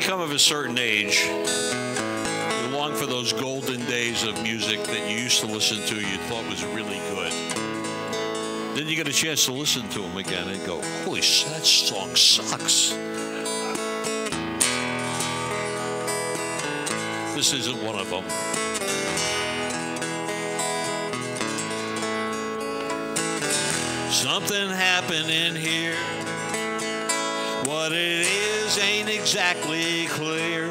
become of a certain age, you long for those golden days of music that you used to listen to, you thought was really good. Then you get a chance to listen to them again and go, holy shit, that song sucks. This isn't one of them. Something happened in here. What it is ain't exactly clear.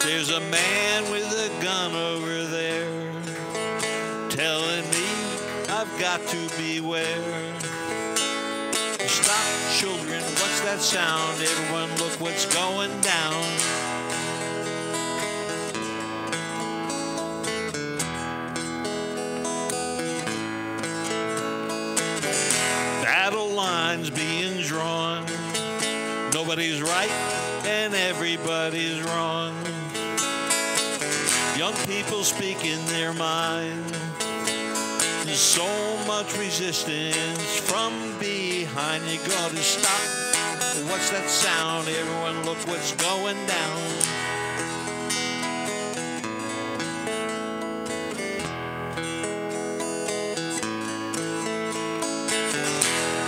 There's a man with a gun over there telling me I've got to beware. Stop, children, what's that sound? Everyone, look what's going down. Battle lines being drawn. Nobody's right and everybody's wrong. Young people speak in their mind. There's so much resistance from behind. You gotta stop. What's that sound? Everyone, look what's going down.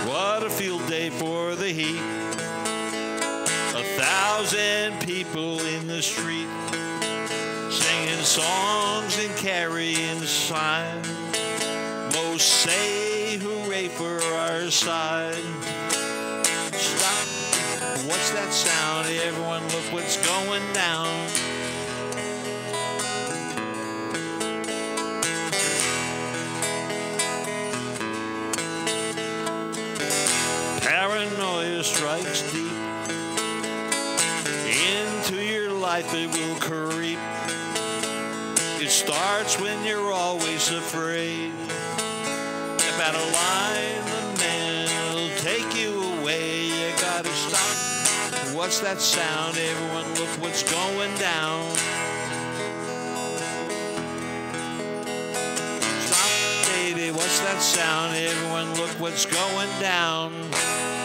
What a field day for the heat. Thousand people in the street singing songs and carrying signs. Most say hooray for our side. Stop. What's that sound? Everyone look what's going down. Paranoia strikes deep. Life it will creep. It starts when you're always afraid. About a line, the man will take you away. You gotta stop. What's that sound? Everyone look what's going down. Stop, baby, what's that sound? Everyone look what's going down.